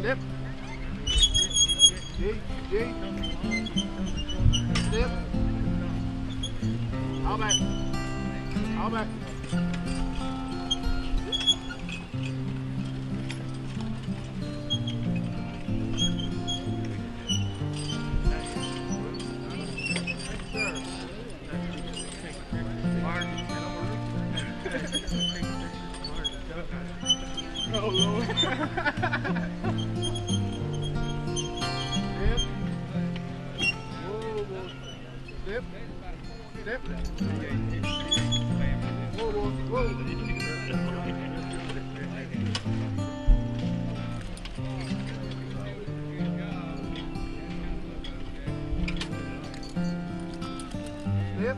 Step. Step. All back. All back. Yep.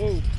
Whoa.